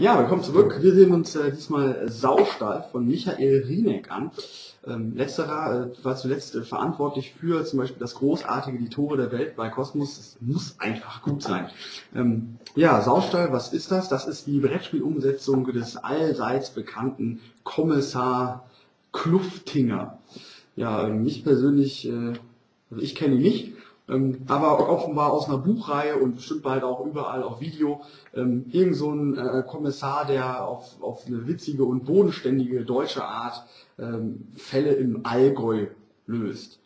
Ja, willkommen zurück. Wir sehen uns äh, diesmal Saustall von Michael Rieneck an. Ähm, letzterer äh, war zuletzt äh, verantwortlich für zum Beispiel das großartige Die Tore der Welt bei Kosmos. Das muss einfach gut sein. Ähm, ja, Saustall, was ist das? Das ist die Brettspielumsetzung des allseits bekannten Kommissar Kluftinger. Ja, äh, mich persönlich, äh, also ich kenne ihn nicht. Ähm, aber offenbar aus einer Buchreihe und bestimmt bald auch überall auf Video, ähm, irgend so ein äh, Kommissar, der auf, auf eine witzige und bodenständige deutsche Art ähm, Fälle im Allgäu löst.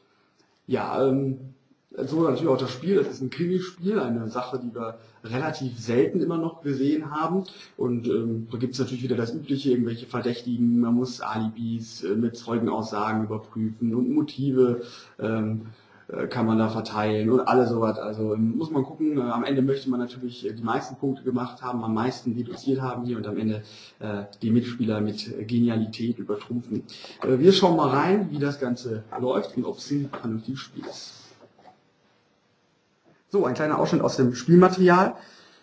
Ja, ähm, so natürlich auch das Spiel, das ist ein Krimispiel, eine Sache, die wir relativ selten immer noch gesehen haben. Und ähm, da gibt es natürlich wieder das übliche, irgendwelche Verdächtigen, man muss Alibis äh, mit Zeugenaussagen überprüfen und Motive. Ähm, äh, kann man da verteilen und alles sowas. Also muss man gucken. Äh, am Ende möchte man natürlich äh, die meisten Punkte gemacht haben, am meisten reduziert haben hier und am Ende äh, die Mitspieler mit Genialität übertrumpfen. Äh, wir schauen mal rein, wie das Ganze läuft und ob es ein vernünftiges Spiel ist. So, ein kleiner Ausschnitt aus dem Spielmaterial.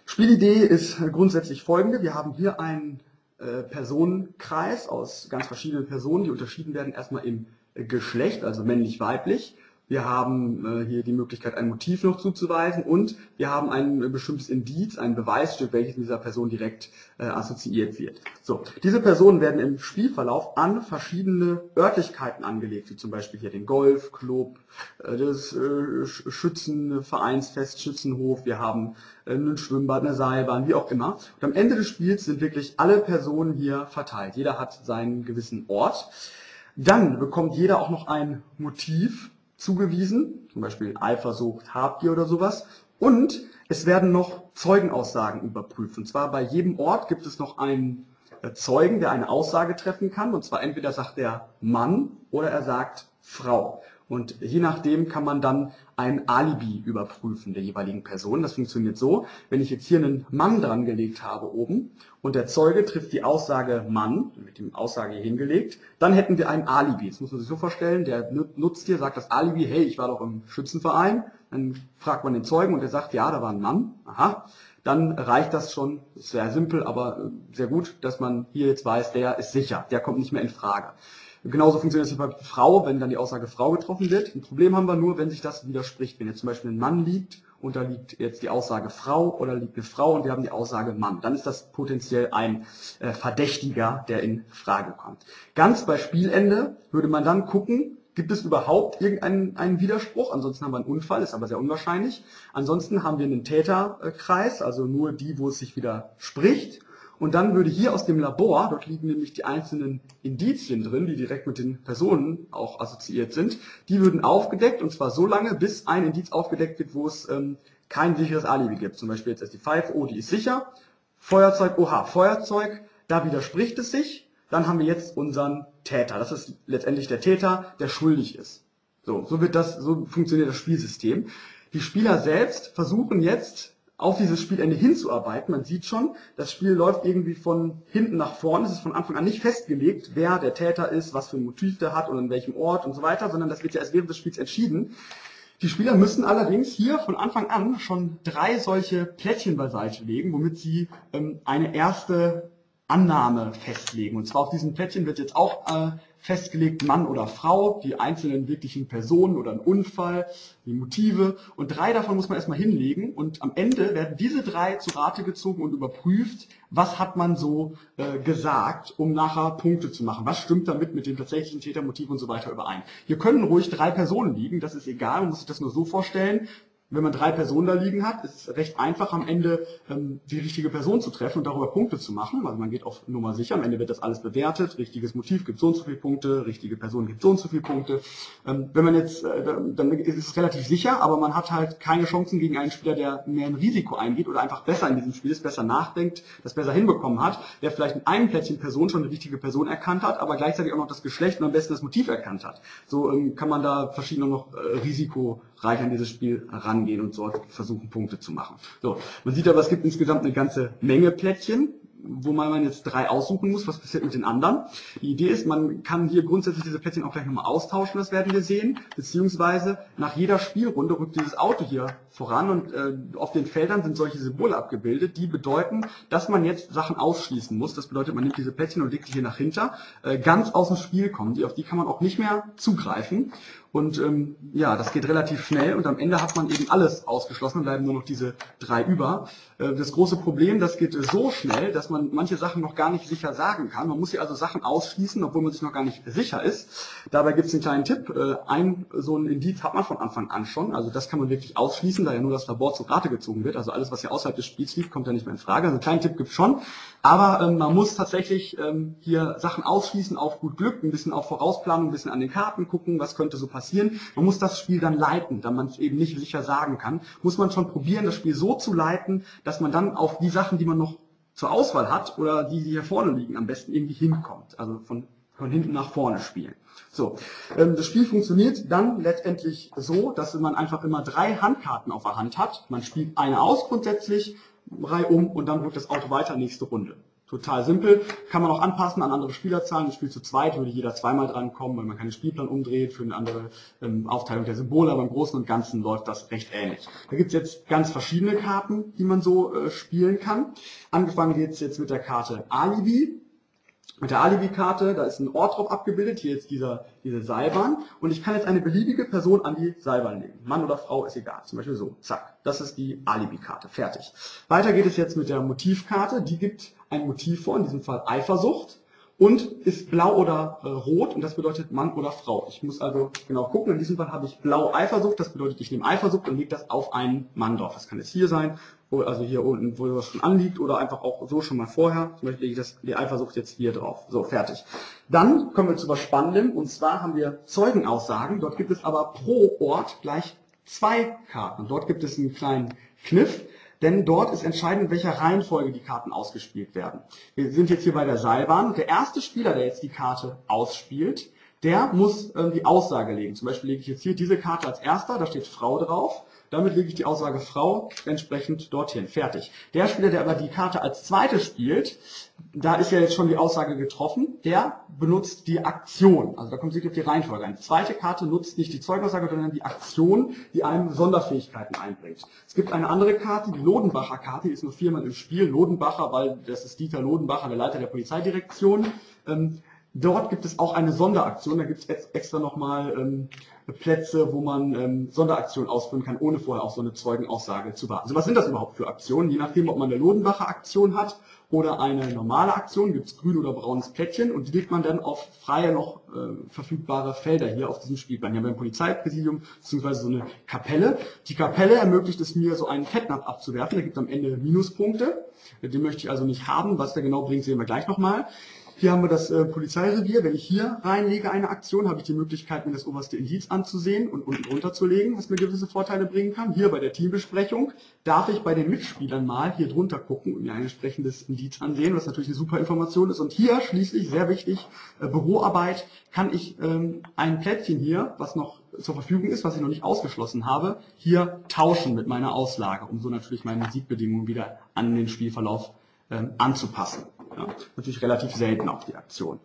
Spielidee ist grundsätzlich folgende. Wir haben hier einen äh, Personenkreis aus ganz verschiedenen Personen, die unterschieden werden erstmal im Geschlecht, also männlich-weiblich. Wir haben äh, hier die Möglichkeit, ein Motiv noch zuzuweisen und wir haben ein äh, bestimmtes Indiz, ein Beweisstück, welches mit dieser Person direkt äh, assoziiert wird. So, diese Personen werden im Spielverlauf an verschiedene Örtlichkeiten angelegt, wie zum Beispiel hier den Golfclub, äh, das äh, Schützenvereinsfest, Schützenhof, wir haben äh, ein Schwimmbad, eine Seilbahn, wie auch immer. Und am Ende des Spiels sind wirklich alle Personen hier verteilt. Jeder hat seinen gewissen Ort. Dann bekommt jeder auch noch ein Motiv zugewiesen, zum Beispiel Eifersucht, Habgier oder sowas. Und es werden noch Zeugenaussagen überprüft. Und zwar bei jedem Ort gibt es noch einen äh, Zeugen, der eine Aussage treffen kann. Und zwar entweder sagt der Mann oder er sagt Frau. Und je nachdem kann man dann ein Alibi überprüfen der jeweiligen Person. Das funktioniert so, wenn ich jetzt hier einen Mann dran gelegt habe oben und der Zeuge trifft die Aussage Mann, mit dem Aussage hier hingelegt, dann hätten wir ein Alibi. Das muss man sich so vorstellen, der nutzt hier, sagt das Alibi, hey, ich war doch im Schützenverein. Dann fragt man den Zeugen und der sagt, ja, da war ein Mann. Aha. Dann reicht das schon, sehr simpel, aber sehr gut, dass man hier jetzt weiß, der ist sicher, der kommt nicht mehr in Frage. Genauso funktioniert das bei Frau, wenn dann die Aussage Frau getroffen wird. Ein Problem haben wir nur, wenn sich das widerspricht. Wenn jetzt zum Beispiel ein Mann liegt und da liegt jetzt die Aussage Frau oder liegt eine Frau und wir haben die Aussage Mann, dann ist das potenziell ein äh, Verdächtiger, der in Frage kommt. Ganz bei Spielende würde man dann gucken, gibt es überhaupt irgendeinen einen Widerspruch? Ansonsten haben wir einen Unfall, ist aber sehr unwahrscheinlich. Ansonsten haben wir einen Täterkreis, also nur die, wo es sich widerspricht. Und dann würde hier aus dem Labor, dort liegen nämlich die einzelnen Indizien drin, die direkt mit den Personen auch assoziiert sind, die würden aufgedeckt und zwar so lange, bis ein Indiz aufgedeckt wird, wo es ähm, kein sicheres Alibi gibt. Zum Beispiel jetzt ist die Pfeife, oh, die ist sicher. Feuerzeug, oha, Feuerzeug, da widerspricht es sich. Dann haben wir jetzt unseren Täter. Das ist letztendlich der Täter, der schuldig ist. So, so wird das, so funktioniert das Spielsystem. Die Spieler selbst versuchen jetzt auf dieses Spielende hinzuarbeiten. Man sieht schon, das Spiel läuft irgendwie von hinten nach vorne. Es ist von Anfang an nicht festgelegt, wer der Täter ist, was für ein Motiv der hat und an welchem Ort und so weiter, sondern das wird ja erst während des Spiels entschieden. Die Spieler müssen allerdings hier von Anfang an schon drei solche Plättchen beiseite legen, womit sie ähm, eine erste Annahme festlegen. Und zwar auf diesem Plättchen wird jetzt auch äh, festgelegt, Mann oder Frau, die einzelnen wirklichen Personen oder ein Unfall, die Motive. Und drei davon muss man erstmal hinlegen. Und am Ende werden diese drei zu Rate gezogen und überprüft, was hat man so äh, gesagt, um nachher Punkte zu machen. Was stimmt damit mit dem tatsächlichen Tätermotiv und so weiter überein. Hier können ruhig drei Personen liegen, das ist egal, man muss sich das nur so vorstellen wenn man drei Personen da liegen hat, ist es recht einfach am Ende ähm, die richtige Person zu treffen und darüber Punkte zu machen. Also man geht auf Nummer sicher, am Ende wird das alles bewertet, richtiges Motiv gibt so und so viele Punkte, richtige Person gibt so und so viele Punkte. Ähm, wenn man jetzt, äh, dann ist es relativ sicher, aber man hat halt keine Chancen gegen einen Spieler, der mehr ein Risiko eingeht oder einfach besser in diesem Spiel ist, besser nachdenkt, das besser hinbekommen hat, der vielleicht in einem Plättchen Person schon eine richtige Person erkannt hat, aber gleichzeitig auch noch das Geschlecht und am besten das Motiv erkannt hat. So ähm, kann man da verschiedene noch äh, risikoreich an dieses Spiel rangehen und dort versuchen, Punkte zu machen. So, man sieht aber, es gibt insgesamt eine ganze Menge Plättchen. Wo man jetzt drei aussuchen muss, was passiert mit den anderen. Die Idee ist, man kann hier grundsätzlich diese Plättchen auch gleich nochmal austauschen, das werden wir sehen, beziehungsweise nach jeder Spielrunde rückt dieses Auto hier voran und äh, auf den Feldern sind solche Symbole abgebildet, die bedeuten, dass man jetzt Sachen ausschließen muss. Das bedeutet, man nimmt diese Plättchen und legt sie hier nach hinter, äh, ganz aus dem Spiel kommen, die, auf die kann man auch nicht mehr zugreifen. Und ähm, ja, das geht relativ schnell und am Ende hat man eben alles ausgeschlossen bleiben nur noch diese drei über. Äh, das große Problem, das geht so schnell, dass man manche Sachen noch gar nicht sicher sagen kann. Man muss hier also Sachen ausschließen, obwohl man sich noch gar nicht sicher ist. Dabei gibt es einen kleinen Tipp. Äh, ein so ein Indiz hat man von Anfang an schon. Also das kann man wirklich ausschließen, da ja nur das Labor zu Rate gezogen wird. Also alles, was hier außerhalb des Spiels liegt, kommt ja nicht mehr in Frage. Also einen kleinen Tipp gibt es schon. Aber ähm, man muss tatsächlich ähm, hier Sachen ausschließen auf gut Glück, ein bisschen auf Vorausplanung, ein bisschen an den Karten gucken, was könnte so passieren. Man muss das Spiel dann leiten, da man es eben nicht sicher sagen kann. Muss man schon probieren, das Spiel so zu leiten, dass man dann auf die Sachen, die man noch zur Auswahl hat oder die, die hier vorne liegen, am besten irgendwie hinkommt. Also von, von hinten nach vorne spielen. So, ähm, das Spiel funktioniert dann letztendlich so, dass man einfach immer drei Handkarten auf der Hand hat. Man spielt eine aus grundsätzlich, Reihe um und dann rückt das Auto weiter, nächste Runde. Total simpel, kann man auch anpassen an andere Spielerzahlen. Das Spiel zu zweit würde jeder zweimal drankommen, weil man keinen Spielplan umdreht für eine andere ähm, Aufteilung der Symbole, aber im Großen und Ganzen läuft das recht ähnlich. Da gibt es jetzt ganz verschiedene Karten, die man so äh, spielen kann. Angefangen geht es jetzt mit der Karte Alibi mit der Alibi-Karte, da ist ein Ort drauf abgebildet, hier jetzt dieser, diese Seilbahn und ich kann jetzt eine beliebige Person an die Seilbahn nehmen. Mann oder Frau ist egal, zum Beispiel so, zack, das ist die Alibi-Karte, fertig. Weiter geht es jetzt mit der Motivkarte, die gibt ein Motiv vor, in diesem Fall Eifersucht und ist blau oder äh, rot und das bedeutet Mann oder Frau. Ich muss also genau gucken, in diesem Fall habe ich blau Eifersucht, das bedeutet ich nehme Eifersucht und lege das auf einen Mann drauf. Das kann jetzt hier sein, also hier unten, wo das schon anliegt oder einfach auch so schon mal vorher. Zum Beispiel lege ich das, die Eifersucht jetzt hier drauf. So, fertig. Dann kommen wir zu was Spannendem und zwar haben wir Zeugenaussagen. Dort gibt es aber pro Ort gleich zwei Karten. Dort gibt es einen kleinen Kniff. Denn dort ist entscheidend, in welcher Reihenfolge die Karten ausgespielt werden. Wir sind jetzt hier bei der Seilbahn. Der erste Spieler, der jetzt die Karte ausspielt, der muss die Aussage legen. Zum Beispiel lege ich jetzt hier diese Karte als erster, da steht Frau drauf. Damit lege ich die Aussage Frau entsprechend dorthin. Fertig. Der Spieler, der aber die Karte als zweite spielt, da ist ja jetzt schon die Aussage getroffen, der benutzt die Aktion. Also da kommt sich auf die Reihenfolge ein. Zweite Karte nutzt nicht die Zeugaussage, sondern die Aktion, die einem Sonderfähigkeiten einbringt. Es gibt eine andere Karte, die Lodenbacher Karte, die ist nur viermal im Spiel. Lodenbacher, weil das ist Dieter Lodenbacher, der Leiter der Polizeidirektion. Ähm, Dort gibt es auch eine Sonderaktion, da gibt es extra nochmal ähm, Plätze, wo man ähm, Sonderaktionen ausführen kann, ohne vorher auf so eine Zeugenaussage zu warten. Also was sind das überhaupt für Aktionen? Je nachdem, ob man eine Lodenbacher Aktion hat oder eine normale Aktion, gibt es grün oder braunes Plättchen und die legt man dann auf freie noch äh, verfügbare Felder hier auf diesem Spielplan. Hier haben wir ein Polizeipräsidium bzw. so eine Kapelle. Die Kapelle ermöglicht es mir, so einen Fettnapf abzuwerfen. Da gibt es am Ende Minuspunkte. Den möchte ich also nicht haben. Was der genau bringt, sehen wir gleich nochmal. Hier haben wir das äh, Polizeirevier. Wenn ich hier reinlege eine Aktion, habe ich die Möglichkeit, mir das oberste Indiz anzusehen und unten drunter zu legen, was mir gewisse Vorteile bringen kann. Hier bei der Teambesprechung darf ich bei den Mitspielern mal hier drunter gucken und mir ein entsprechendes Indiz ansehen, was natürlich eine super Information ist. Und hier schließlich, sehr wichtig, äh, Büroarbeit, kann ich ähm, ein Plättchen hier, was noch zur Verfügung ist, was ich noch nicht ausgeschlossen habe, hier tauschen mit meiner Auslage, um so natürlich meine Siegbedingungen wieder an den Spielverlauf ähm, anzupassen. Ja, natürlich relativ selten auch die Aktion.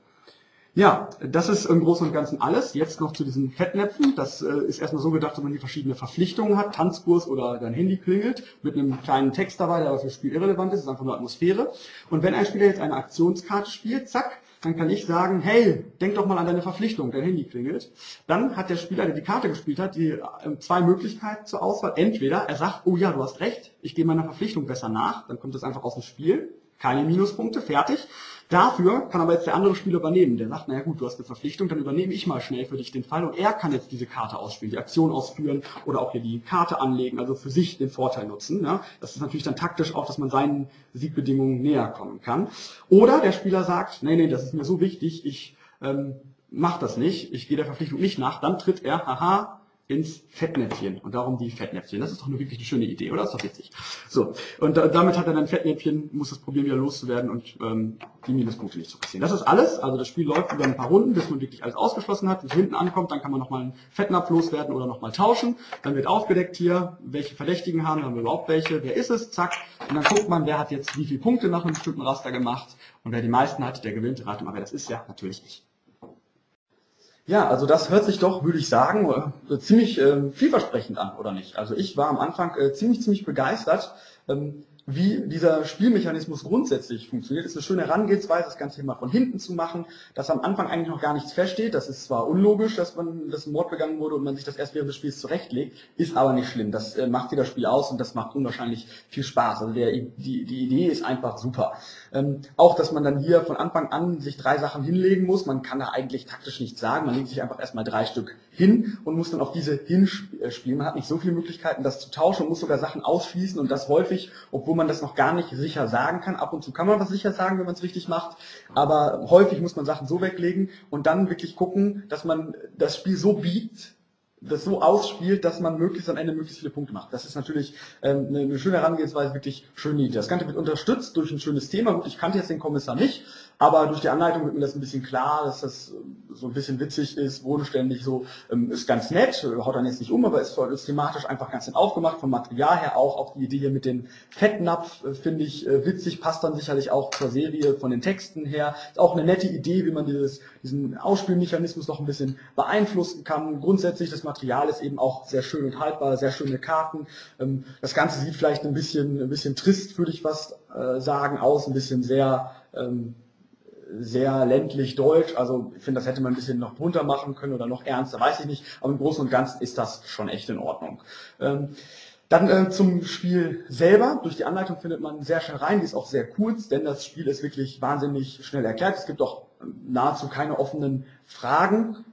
Ja, das ist im Großen und Ganzen alles. Jetzt noch zu diesen Fettnäpfen. Das äh, ist erstmal so gedacht, dass man die verschiedene Verpflichtungen hat. Tanzkurs oder dein Handy klingelt mit einem kleinen Text dabei, der aber für das Spiel irrelevant ist. Das ist einfach nur Atmosphäre. Und wenn ein Spieler jetzt eine Aktionskarte spielt, zack, dann kann ich sagen, hey, denk doch mal an deine Verpflichtung, dein Handy klingelt. Dann hat der Spieler, der die Karte gespielt hat, die äh, zwei Möglichkeiten zur Auswahl. Entweder er sagt, oh ja, du hast recht, ich gehe meiner Verpflichtung besser nach, dann kommt das einfach aus dem Spiel keine Minuspunkte, fertig. Dafür kann aber jetzt der andere Spieler übernehmen. Der sagt, naja gut, du hast eine Verpflichtung, dann übernehme ich mal schnell für dich den Fall und er kann jetzt diese Karte ausspielen, die Aktion ausführen oder auch hier die Karte anlegen, also für sich den Vorteil nutzen. Ja. Das ist natürlich dann taktisch auch, dass man seinen Siegbedingungen näher kommen kann. Oder der Spieler sagt, nee, nee, das ist mir so wichtig, ich ähm, mache das nicht, ich gehe der Verpflichtung nicht nach, dann tritt er, haha, ins Fettnäpfchen. Und darum die Fettnäpfchen. Das ist doch eine wirklich eine schöne Idee, oder? Das ist doch witzig. So, und da, damit hat er dann Fettnäpfchen, muss das probieren, wieder loszuwerden und ähm, die Minuspunkte nicht zu kassieren. Das ist alles. Also das Spiel läuft über ein paar Runden, bis man wirklich alles ausgeschlossen hat. Bis hinten ankommt, dann kann man nochmal einen Fettnapf loswerden oder nochmal tauschen. Dann wird aufgedeckt hier, welche Verdächtigen haben, haben wir überhaupt welche, wer ist es, zack. Und dann guckt man, wer hat jetzt wie viele Punkte nach einem bestimmten Raster gemacht. Und wer die meisten hat, der gewinnt. Rate mal, wer das ist. Ja, natürlich ich. Ja, also das hört sich doch, würde ich sagen, äh, ziemlich äh, vielversprechend an, oder nicht? Also ich war am Anfang äh, ziemlich, ziemlich begeistert. Wie dieser Spielmechanismus grundsätzlich funktioniert. ist eine schöne Herangehensweise, das Ganze immer von hinten zu machen, dass am Anfang eigentlich noch gar nichts feststeht. Das ist zwar unlogisch, dass man ein Mord begangen wurde und man sich das erst während des Spiels zurechtlegt, ist aber nicht schlimm. Das äh, macht das Spiel aus und das macht unwahrscheinlich viel Spaß. Also der, die, die Idee ist einfach super. Ähm, auch, dass man dann hier von Anfang an sich drei Sachen hinlegen muss. Man kann da eigentlich taktisch nichts sagen. Man legt sich einfach erstmal drei Stück hin und muss dann auf diese hinspielen. Man hat nicht so viele Möglichkeiten, das zu tauschen und muss sogar Sachen ausschließen und das häufig, obwohl man das noch gar nicht sicher sagen kann. Ab und zu kann man was sicher sagen, wenn man es richtig macht, aber häufig muss man Sachen so weglegen und dann wirklich gucken, dass man das Spiel so biegt, das so ausspielt, dass man möglichst am Ende möglichst viele Punkte macht. Das ist natürlich ähm, eine, eine schöne Herangehensweise, wirklich schön Idee. Das Ganze wird unterstützt durch ein schönes Thema. Gut, ich kannte jetzt den Kommissar nicht, aber durch die Anleitung wird mir das ein bisschen klar, dass das so ein bisschen witzig ist, bodenständig so, ähm, ist ganz nett, haut dann jetzt nicht um, aber ist, ist thematisch einfach ganz nett aufgemacht, vom Material her auch. Auch die Idee hier mit dem Fettnapf äh, finde ich äh, witzig, passt dann sicherlich auch zur Serie von den Texten her. Ist auch eine nette Idee, wie man dieses, diesen Ausspielmechanismus noch ein bisschen beeinflussen kann. Grundsätzlich, das Material ist eben auch sehr schön und haltbar, sehr schöne Karten. Ähm, das Ganze sieht vielleicht ein bisschen, ein bisschen trist, würde ich was äh, sagen, aus, ein bisschen sehr, ähm, sehr ländlich deutsch. Also ich finde, das hätte man ein bisschen noch bunter machen können oder noch ernster, weiß ich nicht. Aber im Großen und Ganzen ist das schon echt in Ordnung. Ähm, dann äh, zum Spiel selber. Durch die Anleitung findet man sehr schnell rein. Die ist auch sehr kurz, denn das Spiel ist wirklich wahnsinnig schnell erklärt. Es gibt auch nahezu keine offenen Fragen.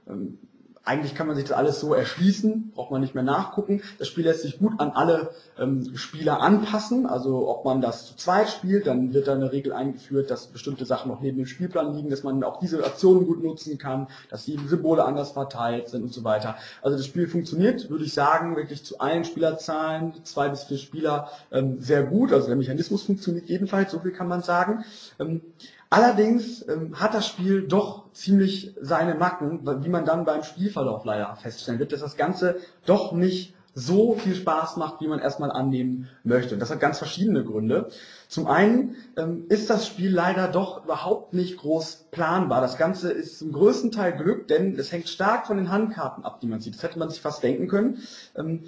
Eigentlich kann man sich das alles so erschließen, braucht man nicht mehr nachgucken. Das Spiel lässt sich gut an alle ähm, Spieler anpassen. Also ob man das zu zweit spielt, dann wird da eine Regel eingeführt, dass bestimmte Sachen noch neben dem Spielplan liegen, dass man auch diese Aktionen gut nutzen kann, dass die Symbole anders verteilt sind und so weiter. Also das Spiel funktioniert, würde ich sagen, wirklich zu allen Spielerzahlen, zwei bis vier Spieler, ähm, sehr gut. Also der Mechanismus funktioniert jedenfalls, so viel kann man sagen. Ähm, Allerdings ähm, hat das Spiel doch ziemlich seine Macken, wie man dann beim Spielverlauf leider feststellen wird, dass das Ganze doch nicht so viel Spaß macht, wie man erstmal annehmen möchte. Und das hat ganz verschiedene Gründe. Zum einen ähm, ist das Spiel leider doch überhaupt nicht groß planbar. Das Ganze ist zum größten Teil Glück, denn es hängt stark von den Handkarten ab, die man sieht. Das hätte man sich fast denken können. Ähm,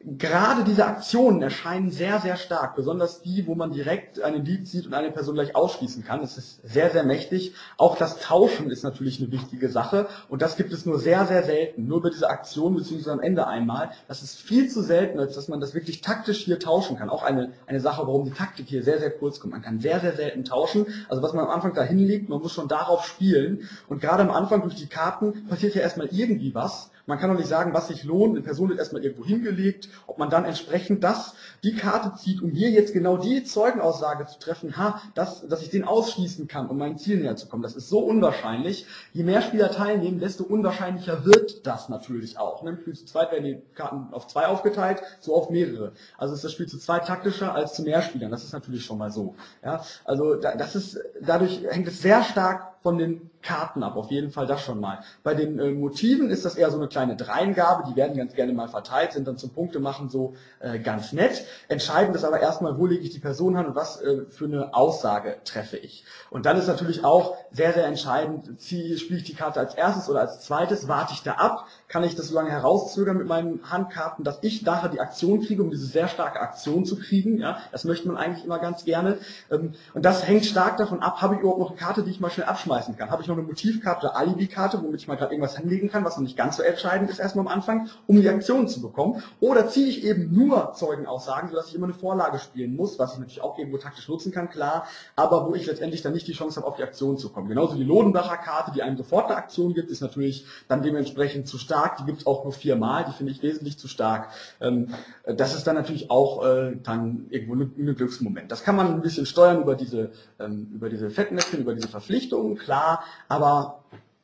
gerade diese Aktionen erscheinen sehr, sehr stark, besonders die, wo man direkt einen Indiz sieht und eine Person gleich ausschließen kann. Das ist sehr, sehr mächtig. Auch das Tauschen ist natürlich eine wichtige Sache und das gibt es nur sehr, sehr selten. Nur bei dieser Aktion beziehungsweise am Ende einmal. Das ist viel zu selten, als dass man das wirklich taktisch hier tauschen kann. Auch eine, eine Sache, warum die Taktik hier sehr, sehr kurz kommt. Man kann sehr, sehr selten tauschen. Also was man am Anfang da hinlegt, man muss schon darauf spielen und gerade am Anfang durch die Karten passiert ja erstmal irgendwie was man kann doch nicht sagen, was sich lohnt. Eine Person wird erstmal irgendwo hingelegt, ob man dann entsprechend das, die Karte zieht, um hier jetzt genau die Zeugenaussage zu treffen, ha, das, dass ich den ausschließen kann, um meinem Ziel näher zu kommen. Das ist so unwahrscheinlich. Je mehr Spieler teilnehmen, desto unwahrscheinlicher wird das natürlich auch. Ne? Im Spiel zu zweit werden die Karten auf zwei aufgeteilt, so auf mehrere. Also ist das Spiel zu zweit taktischer als zu mehr Spielern. Das ist natürlich schon mal so. Ja? Also das ist, dadurch hängt es sehr stark von den Karten ab, auf jeden Fall das schon mal. Bei den äh, Motiven ist das eher so eine kleine Dreingabe, die werden ganz gerne mal verteilt, sind dann zum Punkte machen so äh, ganz nett. Entscheidend ist aber erstmal, wo lege ich die Person an und was äh, für eine Aussage treffe ich. Und dann ist natürlich auch sehr, sehr entscheidend, ziehe, spiele ich die Karte als erstes oder als zweites, warte ich da ab, kann ich das so lange herauszögern mit meinen Handkarten, dass ich nachher die Aktion kriege, um diese sehr starke Aktion zu kriegen. Ja, das möchte man eigentlich immer ganz gerne. Ähm, und das hängt stark davon ab, habe ich überhaupt noch eine Karte, die ich mal schnell abschmeißen kann. Habe ich noch eine Motivkarte oder Alibi-Karte, womit ich mal gerade irgendwas hinlegen kann, was noch nicht ganz so entscheidend ist erstmal am Anfang, um die Aktion zu bekommen. Oder ziehe ich eben nur Zeugenaussagen, sodass ich immer eine Vorlage spielen muss, was ich natürlich auch irgendwo taktisch nutzen kann, klar, aber wo ich letztendlich dann nicht die Chance habe, auf die Aktion zu kommen. Genauso die Lodenbacher Karte, die einem sofort eine Aktion gibt, ist natürlich dann dementsprechend zu stark. Die gibt es auch nur viermal, die finde ich wesentlich zu stark. Ähm, das ist dann natürlich auch äh, dann irgendwo ein Glücksmoment. Das kann man ein bisschen steuern über diese, ähm, über diese Fettnäpfchen, über diese Verpflichtungen, klar, aber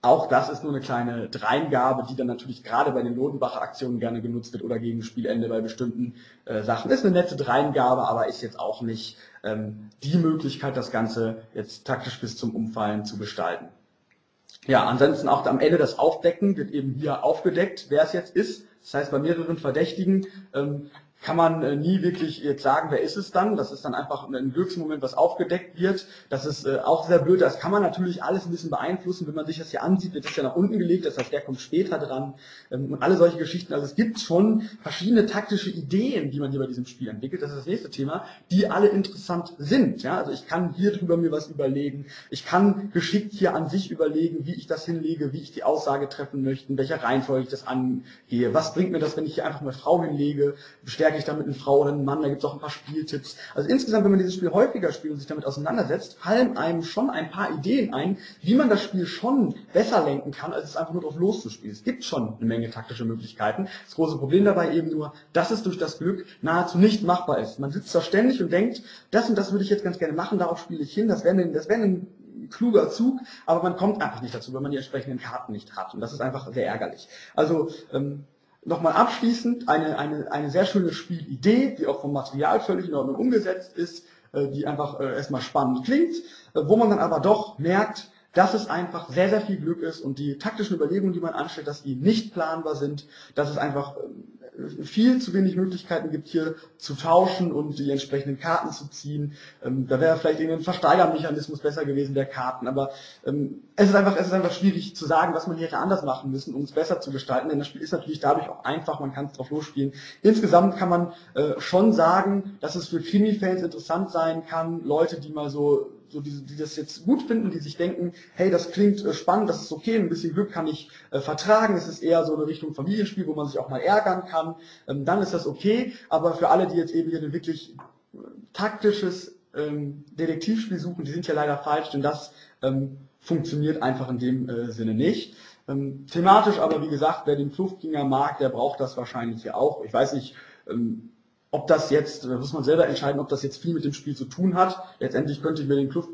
auch das ist nur eine kleine Dreingabe, die dann natürlich gerade bei den Lodenbacher Aktionen gerne genutzt wird oder gegen Spielende bei bestimmten äh, Sachen. Ist eine nette Dreingabe, aber ist jetzt auch nicht ähm, die Möglichkeit, das Ganze jetzt taktisch bis zum Umfallen zu gestalten. Ja, ansonsten auch am Ende das Aufdecken wird eben hier aufgedeckt, wer es jetzt ist. Das heißt, bei mehreren Verdächtigen ähm, kann man äh, nie wirklich jetzt sagen, wer ist es dann. Das ist dann einfach ein Glücksmoment, was aufgedeckt wird. Das ist äh, auch sehr blöd. Das kann man natürlich alles ein bisschen beeinflussen. Wenn man sich das hier ansieht, wird das ja nach unten gelegt. Das heißt, der kommt später dran. Ähm, und alle solche Geschichten. Also es gibt schon verschiedene taktische Ideen, die man hier bei diesem Spiel entwickelt. Das ist das nächste Thema, die alle interessant sind. Ja, also ich kann hier drüber mir was überlegen. Ich kann geschickt hier an sich überlegen, wie ich das hinlege, wie ich die Aussage treffen möchte, in welcher Reihenfolge ich das angehe. Was bringt mir das, wenn ich hier einfach eine Frau hinlege? Bestärke vergleiche ich damit eine Frau oder einen Mann, da gibt es auch ein paar Spieltipps. Also insgesamt, wenn man dieses Spiel häufiger spielt und sich damit auseinandersetzt, fallen einem schon ein paar Ideen ein, wie man das Spiel schon besser lenken kann, als es einfach nur drauf loszuspielen. Es gibt schon eine Menge taktische Möglichkeiten. Das große Problem dabei eben nur, dass es durch das Glück nahezu nicht machbar ist. Man sitzt da ständig und denkt, das und das würde ich jetzt ganz gerne machen, darauf spiele ich hin, das wäre das wäre ein kluger Zug, aber man kommt einfach nicht dazu, weil man die entsprechenden Karten nicht hat. Und das ist einfach sehr ärgerlich. Also ähm, Nochmal abschließend eine, eine, eine sehr schöne Spielidee, die auch vom Material völlig in Ordnung umgesetzt ist, äh, die einfach äh, erstmal spannend klingt, äh, wo man dann aber doch merkt, dass es einfach sehr, sehr viel Glück ist und die taktischen Überlegungen, die man anstellt, dass die nicht planbar sind, dass es einfach ähm, viel zu wenig Möglichkeiten gibt, hier zu tauschen und die entsprechenden Karten zu ziehen. Ähm, da wäre vielleicht irgendein Versteigermechanismus besser gewesen der Karten, aber ähm, es ist einfach, es ist einfach schwierig zu sagen, was man hier anders machen müssen, um es besser zu gestalten, denn das Spiel ist natürlich dadurch auch einfach, man kann es drauf losspielen. Insgesamt kann man äh, schon sagen, dass es für Krimi-Fans interessant sein kann, Leute, die mal so so die, die das jetzt gut finden, die sich denken, hey, das klingt äh, spannend, das ist okay, ein bisschen Glück kann ich äh, vertragen, es ist eher so eine Richtung Familienspiel, wo man sich auch mal ärgern kann, ähm, dann ist das okay, aber für alle, die jetzt eben hier ein wirklich äh, taktisches ähm, Detektivspiel suchen, die sind ja leider falsch, denn das ähm, funktioniert einfach in dem äh, Sinne nicht. Ähm, thematisch aber, wie gesagt, wer den Fluchtgänger mag, der braucht das wahrscheinlich hier auch. Ich weiß nicht, ähm, ob das jetzt, da muss man selber entscheiden, ob das jetzt viel mit dem Spiel zu tun hat. Letztendlich könnte ich mir den Kluft,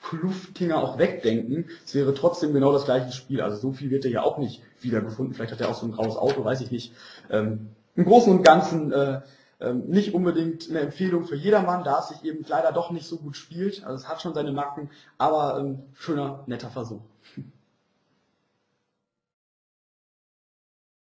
Kluftkinger auch wegdenken. Es wäre trotzdem genau das gleiche Spiel. Also so viel wird er ja auch nicht wiedergefunden. Vielleicht hat er auch so ein graues Auto, weiß ich nicht. Ähm, Im Großen und Ganzen äh, äh, nicht unbedingt eine Empfehlung für jedermann, da es sich eben leider doch nicht so gut spielt. Also es hat schon seine Macken, aber ähm, schöner, netter Versuch.